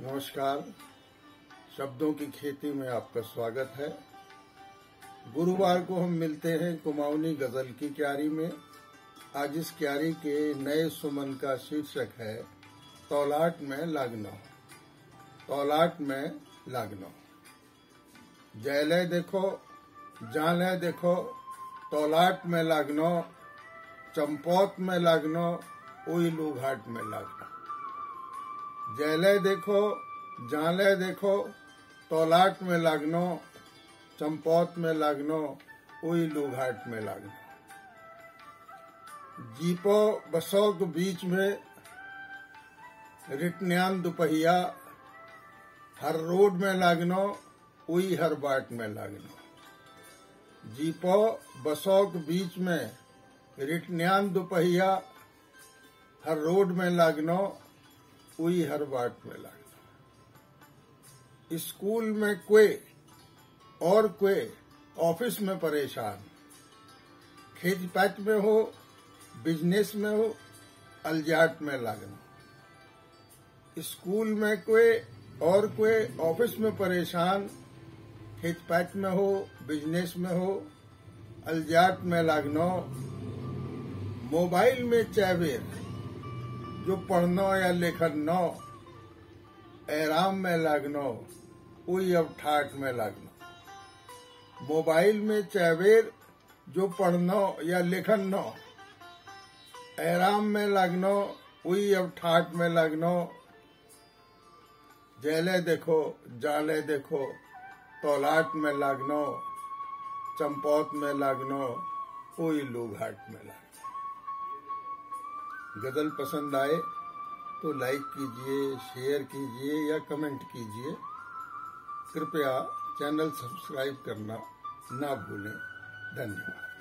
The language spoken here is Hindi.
नमस्कार। शब्दों की खेती में आपका स्वागत है। गुरुवार को हम मिलते हैं कुमाऊनी गज़ल की क्यारी में। आज इस क्यारी के नए सुमन का शीर्षक है, तौलाट में लागनो। तौलाट में लागनो। जयलय देखो जालय देखो, तौलाट में लागनो, चंपोत में लागनो, उइलू घाट में लागनो। जयलय देखो, जालय देखो तौलाट में लागनो, चंपौत में लागनो उइलू घाट में लागनो। जीपो बसों के बीच में, रिटन्यान दुपहिया, हर रोड में लागनो, उई हर बाट में लागनो। जीपो बसों के बीच में, रिटन्यान दुपहिया, हर रोड में लागनो उई हर बाट में लागनो स्कूल में कोई और कोई ऑफ़िस में परेशान। खेती पात में हो, बिज़नेस में हो अलजाट में लागनो। स्कूल में कोई और कोई ऑफ़िस में परेशान खेत पात में हो, बिज़नेस में हो, अलजात में लागनो। मोबाइल में चैवेर जो पढ़नो या लेखन नो एराम में लागनो उई अब ठाट में लागनो। मोबाइल में चैवेर जो पढ़नो या लेखन नो एराम में लागनो उई अब ठाट में लागनो। जेले देखो, जाले देखो, तौलाट में लागनो, चंपौत में लागनो उइलू घाट में लागनो। गज़ल पसंद आए तो लाइक कीजिए शेयर कीजिए या कमेंट कीजिए। कृपया चैनल सब्सक्राइब करना ना भूलें। धन्यवाद।